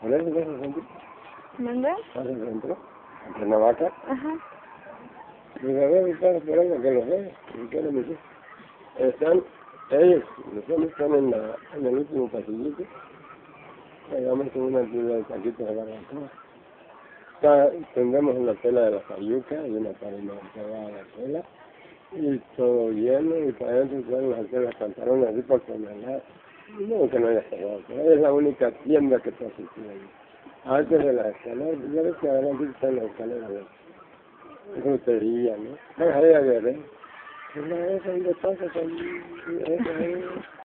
¿Por eso vas al centro? ¿Manda? ¿Vas al centro? ¿A Cuernavaca? Ajá. Pues a ver, están esperando que los veas. ¿Y qué le metí? Están, ellos, los hombres están en, la, en el último pasillito. Llegamos con una tira de taquitos de barbacoa. Está, tendremos una tela de la fayuca y una tarima pegada a la tela. Y todo lleno, y para adentro pueden hacer las pantalones así por tonelada. No, que no haya cerrado, es la única tienda que está asistiendo ahí. Antes de la escalera, ya ves que adelante está la escalera, ¿no? Frutería, ¿no? Ahí a ver, ¿eh? Una vez ahí le pasas ahí.